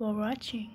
for watching.